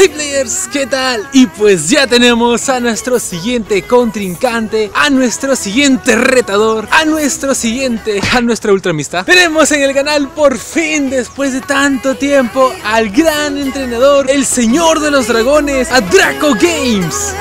Hey players, ¿qué tal? Y pues ya tenemos a nuestro siguiente contrincante, a nuestro siguiente retador, a nuestro siguiente, a nuestra ultramista. Tenemos en el canal por fin, después de tanto tiempo, al gran entrenador, el señor de los dragones, a Draco Games.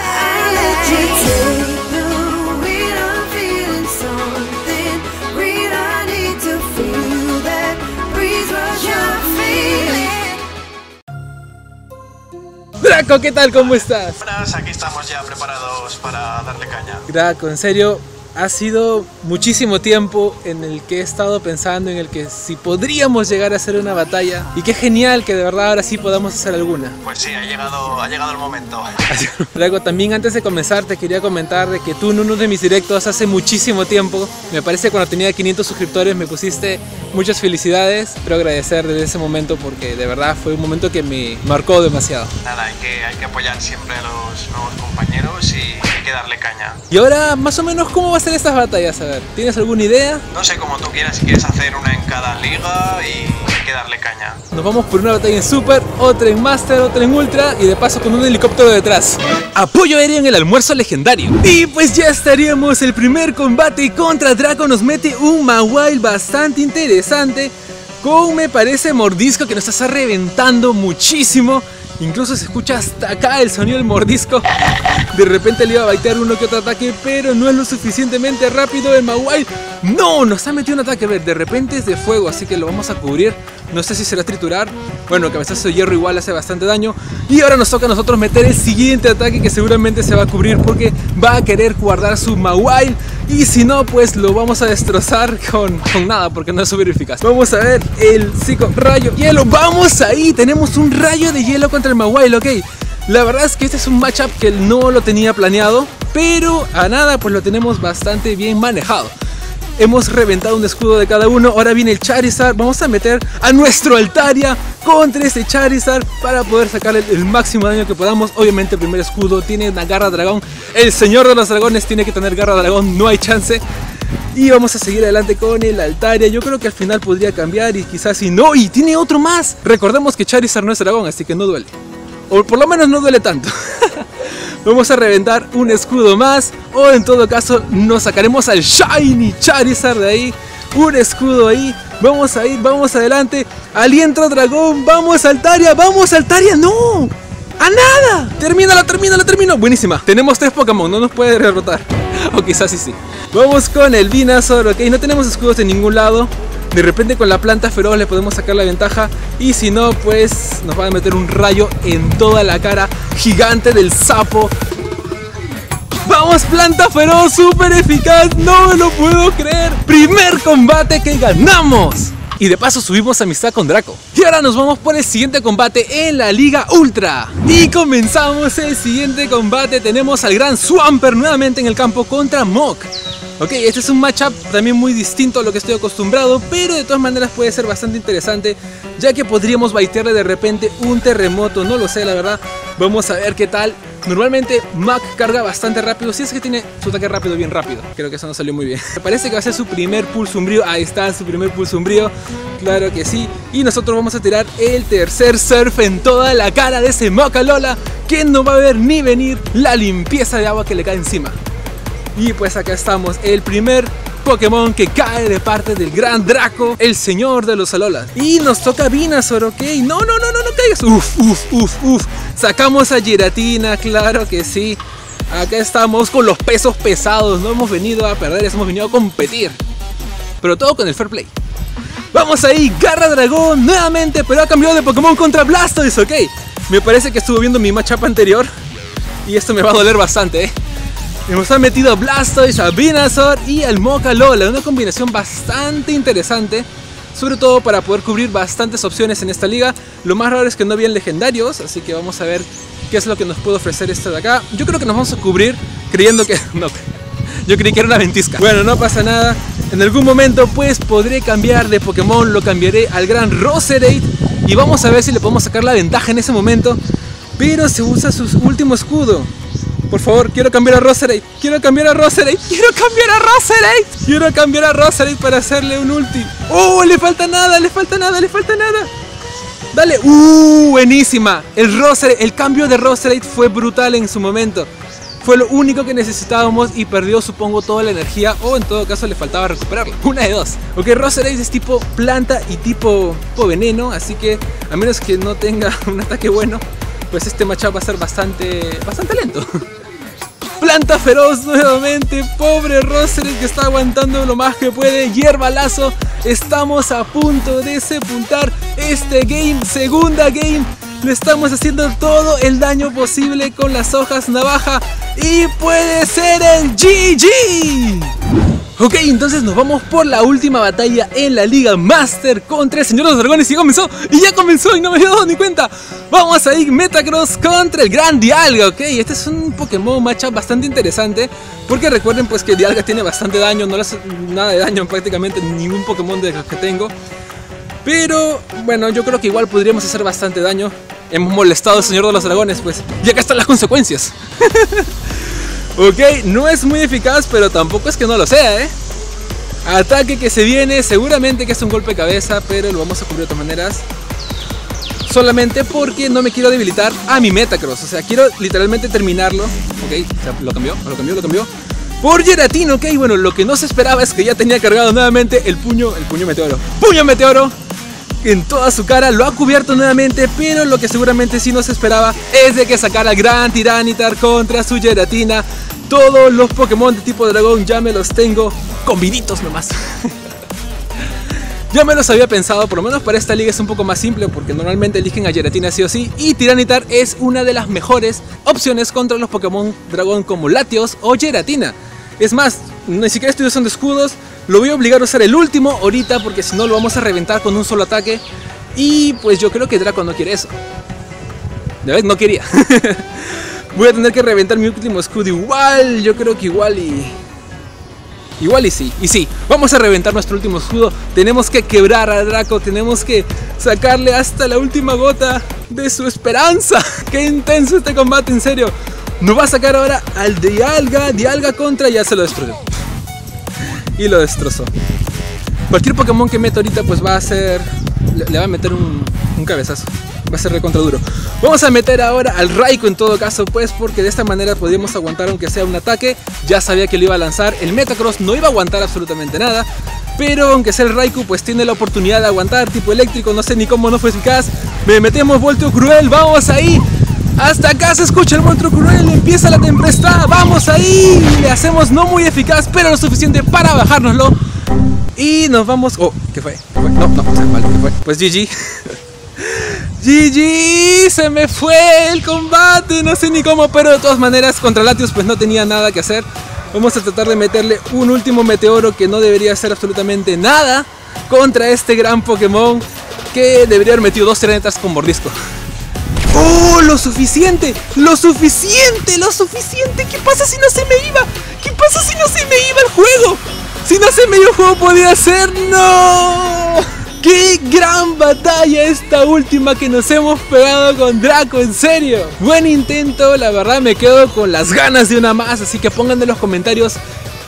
Draco, ¿qué tal? ¿Cómo estás? Buenas, aquí estamos ya preparados para darle caña. Draco, en serio, ha sido muchísimo tiempo en el que he estado pensando en el que si podríamos llegar a hacer una batalla y qué genial que de verdad ahora sí podamos hacer alguna. Pues sí, ha llegado, ha llegado el momento. Luego también antes de comenzar te quería comentar de que tú en uno de mis directos hace muchísimo tiempo, me parece cuando tenía 500 suscriptores me pusiste muchas felicidades, quiero agradecer desde ese momento porque de verdad fue un momento que me marcó demasiado. Nada, hay que, hay que apoyar siempre a los nuevos compañeros y hay que darle caña. Y ahora más o menos cómo va a ser estas batallas, a ver, ¿tienes alguna idea? No sé cómo tú quieras, si quieres hacer una en cada liga y hay que darle caña. Nos vamos por una batalla en Super, otra en Master, otra en Ultra y de paso con un helicóptero detrás. Apoyo aéreo en el almuerzo legendario. Y pues ya estaríamos el primer combate contra Draco nos mete un Mawile bastante interesante con me parece mordisco que nos está reventando muchísimo. Incluso se escucha hasta acá el sonido del mordisco. De repente le iba a baitear uno que otro ataque, pero no es lo suficientemente rápido el Mawile. ¡No! Nos ha metido un ataque. A ver, de repente es de fuego, así que lo vamos a cubrir. No sé si será triturar. Bueno, cabezazo de hierro igual hace bastante daño. Y ahora nos toca a nosotros meter el siguiente ataque que seguramente se va a cubrir porque va a querer guardar su Mawile. Y si no, pues lo vamos a destrozar con, con nada porque no es súper eficaz. Vamos a ver el psico rayo hielo. ¡Vamos ahí! Tenemos un rayo de hielo contra el Mawile, ok. La verdad es que este es un matchup que no lo tenía planeado, pero a nada pues lo tenemos bastante bien manejado. Hemos reventado un escudo de cada uno, ahora viene el Charizard, vamos a meter a nuestro Altaria contra este Charizard para poder sacarle el máximo daño que podamos. Obviamente el primer escudo tiene una garra dragón, el señor de los dragones tiene que tener garra dragón, no hay chance. Y vamos a seguir adelante con el Altaria. Yo creo que al final podría cambiar y quizás si no. Y tiene otro más. Recordemos que Charizard no es dragón, así que no duele. O por lo menos no duele tanto. Vamos a reventar un escudo más. O en todo caso nos sacaremos al Shiny Charizard de ahí. Un escudo ahí. Vamos a ir, vamos adelante. Aliento dragón. Vamos Altaria. Vamos Altaria. No. ¡A nada! Termínalo, termínalo, termino. Buenísima. Tenemos tres Pokémon. No nos puede derrotar. O quizás sí, sí. Vamos con el Venusaur. Ok, no tenemos escudos en ningún lado. De repente con la planta feroz le podemos sacar la ventaja y si no pues nos van a meter un rayo en toda la cara gigante del sapo. ¡Vamos planta feroz! ¡Súper eficaz! ¡No me lo puedo creer! ¡Primer combate que ganamos! Y de paso subimos amistad con Draco. Y ahora nos vamos por el siguiente combate en la Liga Ultra. Y comenzamos el siguiente combate. Tenemos al gran Swamper nuevamente en el campo contra Mok. Ok, este es un matchup también muy distinto a lo que estoy acostumbrado, pero de todas maneras puede ser bastante interesante, ya que podríamos baitearle de repente un terremoto, no lo sé la verdad. Vamos a ver qué tal. Normalmente Mac carga bastante rápido, si es que tiene su ataque rápido, bien rápido. Creo que eso no salió muy bien. Me parece que va a ser su primer pulso umbrío. Ahí está, su primer pulso umbrío. Claro que sí. Y nosotros vamos a tirar el tercer surf en toda la cara de ese Lola, que no va a ver ni venir la limpieza de agua que le cae encima. Y pues acá estamos, el primer Pokémon que cae de parte del gran Draco, el señor de los Alolas. Y nos toca Venusaur, ok. No, no, no, no, no caigas. Uf, uf, uf, uf. Sacamos a Giratina, claro que sí. Acá estamos con los pesos pesados. No hemos venido a perder, hemos venido a competir. Pero todo con el fair play. Vamos ahí, Garra Dragón nuevamente, pero ha cambiado de Pokémon contra Blastoise, ok. Me parece que estuvo viendo mi matchup anterior. Y esto me va a doler bastante, eh. Han metido Blastoise, a Venusaur y al Lola, una combinación bastante interesante, sobre todo para poder cubrir bastantes opciones en esta liga. Lo más raro es que no habían legendarios, así que vamos a ver qué es lo que nos puede ofrecer este de acá. Yo creo que nos vamos a cubrir creyendo que... No, yo creí que era una ventisca. Bueno, no pasa nada. En algún momento pues podré cambiar de Pokémon, lo cambiaré al gran Roserade y vamos a ver si le podemos sacar la ventaja en ese momento. Pero se usa su último escudo. Por favor, quiero cambiar a Roserade. Quiero cambiar a Roserade. Quiero cambiar a Roserade. Quiero cambiar a Roserade para hacerle un ulti. ¡Oh! Le falta nada, le falta nada, le falta nada. Dale, uh, buenísima. El roster, el cambio de Roserade fue brutal en su momento. Fue lo único que necesitábamos y perdió, supongo, toda la energía o en todo caso le faltaba recuperarla. Una de dos. Ok, Roserade es tipo planta y tipo, tipo veneno, así que a menos que no tenga un ataque bueno, pues este matchup va a ser bastante, bastante lento. Planta feroz nuevamente, pobre Roserade que está aguantando lo más que puede. Hierba lazo, estamos a punto de sepultar este game, segunda game. Le estamos haciendo todo el daño posible con las hojas navaja y puede ser el GG. Ok, entonces nos vamos por la última batalla en la Liga Master contra el Señor de los Dragones y comenzó, y ya comenzó y no me había dado ni cuenta. Vamos a ir Metacross contra el Gran Dialga, ok, este es un Pokémon matchup bastante interesante porque recuerden pues que Dialga tiene bastante daño, no le hace nada de daño prácticamente ningún Pokémon de los que tengo. Pero bueno, yo creo que igual podríamos hacer bastante daño. Hemos molestado al Señor de los Dragones, pues, y acá están las consecuencias. Ok, no es muy eficaz, pero tampoco es que no lo sea, ¿eh? Ataque que se viene, seguramente que es un golpe de cabeza, pero lo vamos a cubrir de todas maneras. Solamente porque no me quiero debilitar a mi Metacross. O sea, quiero literalmente terminarlo. Ok, lo cambió, lo cambió, lo cambió. Por Geratin, ok, bueno, lo que no se esperaba es que ya tenía cargado nuevamente el puño, el puño meteoro. ¡Puño meteoro! en toda su cara, lo ha cubierto nuevamente, pero lo que seguramente sí no se esperaba es de que sacara Gran Tiranitar contra su Geratina. Todos los Pokémon de tipo dragón ya me los tengo combinitos nomás. ya me los había pensado, por lo menos para esta liga es un poco más simple porque normalmente eligen a Geratina sí o sí y Tiranitar es una de las mejores opciones contra los Pokémon dragón como Latios o Geratina. Es más, ni siquiera estoy usando escudos, lo voy a obligar a usar el último ahorita porque si no lo vamos a reventar con un solo ataque. Y pues yo creo que Draco no quiere eso. ¿De verdad? No quería. voy a tener que reventar mi último escudo igual. Yo creo que igual y... Igual y sí, y sí, vamos a reventar nuestro último escudo. Tenemos que quebrar a Draco, tenemos que sacarle hasta la última gota de su esperanza. Qué intenso este combate, en serio. Nos va a sacar ahora al Dialga, Dialga contra, ya se lo destruyó y lo destrozó. Cualquier Pokémon que meta ahorita pues va a ser... Le, va a meter un, cabezazo. Va a ser recontra duro. Vamos a meter ahora al Raikou en todo caso pues porque de esta manera podríamos aguantar aunque sea un ataque. Ya sabía que lo iba a lanzar. El Metacross no iba a aguantar absolutamente nada. Pero aunque sea el Raikou pues tiene la oportunidad de aguantar tipo eléctrico. No sé ni cómo no fue eficaz. Me metemos Volteo Cruel. Vamos ahí. Hasta acá se escucha el monstruo cruel, empieza la tempestad, vamos ahí, le hacemos no muy eficaz, pero lo suficiente para bajárnoslo. Y nos vamos... Oh, ¿qué fue? ¿Qué fue? No, no, mal, ¿qué fue? Pues GG. GG, se me fue el combate, no sé ni cómo, pero de todas maneras contra Latios pues no tenía nada que hacer. Vamos a tratar de meterle un último meteoro que no debería hacer absolutamente nada contra este gran Pokémon que debería haber metido dos trenetas con mordisco. ¡Oh! ¡Lo suficiente! ¡Lo suficiente! ¡Lo suficiente! ¿Qué pasa si no se me iba? ¿Qué pasa si no se me iba el juego? Si no se me iba el juego podía ser... ¡No! ¡Qué gran batalla esta última que nos hemos pegado con Draco! ¡En serio! Buen intento, la verdad me quedo con las ganas de una más, así que pongan en los comentarios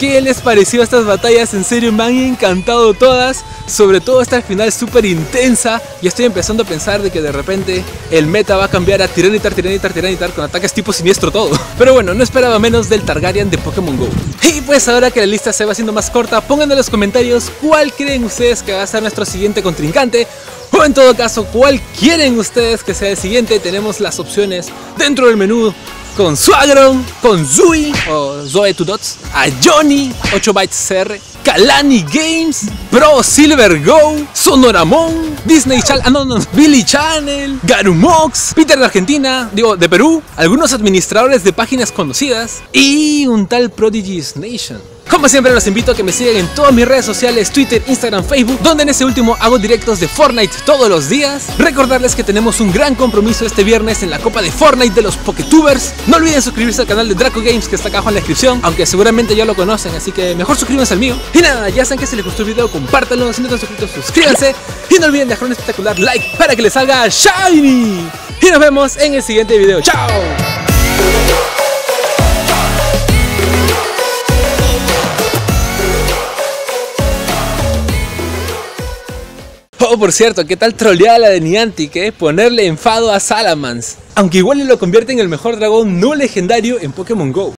¿Qué les pareció estas batallas? En serio, me han encantado todas. Sobre todo esta final súper intensa. Y estoy empezando a pensar de que de repente el meta va a cambiar a Tiranitar, Tiranitar, Tiranitar con ataques tipo siniestro todo. Pero bueno, no esperaba menos del Targaryen de Pokémon GO. Y pues ahora que la lista se va haciendo más corta, pongan en los comentarios cuál creen ustedes que va a ser nuestro siguiente contrincante. O en todo caso, cuál quieren ustedes que sea el siguiente. Tenemos las opciones dentro del menú con Suagron, con Zui o Zoe 2 Dots, a Johnny, 8 Bytes CR, Kalani Games, Pro Silver Go, Sonoramon, Disney Channel, ah Billy Channel, Garumox, Peter de Argentina, digo, de Perú, algunos administradores de páginas conocidas y un tal Prodigy's Nation. Como siempre los invito a que me sigan en todas mis redes sociales, Twitter, Instagram, Facebook, donde en ese último hago directos de Fortnite todos los días. Recordarles que tenemos un gran compromiso este viernes en la Copa de Fortnite de los Poketubers. No olviden suscribirse al canal de Draco Games que está acá abajo en la descripción, aunque seguramente ya lo conocen, así que mejor suscríbanse al mío. Y nada, ya saben que si les gustó el video, compártanlo, si no están suscritos, suscríbanse. Y no olviden dejar un espectacular like para que les salga shiny. Y nos vemos en el siguiente video. ¡Chao! Oh, por cierto, ¿qué tal troleada la de Niantic, eh? Ponerle enfado a Salamence. Aunque igual le lo convierte en el mejor dragón no legendario en Pokémon GO.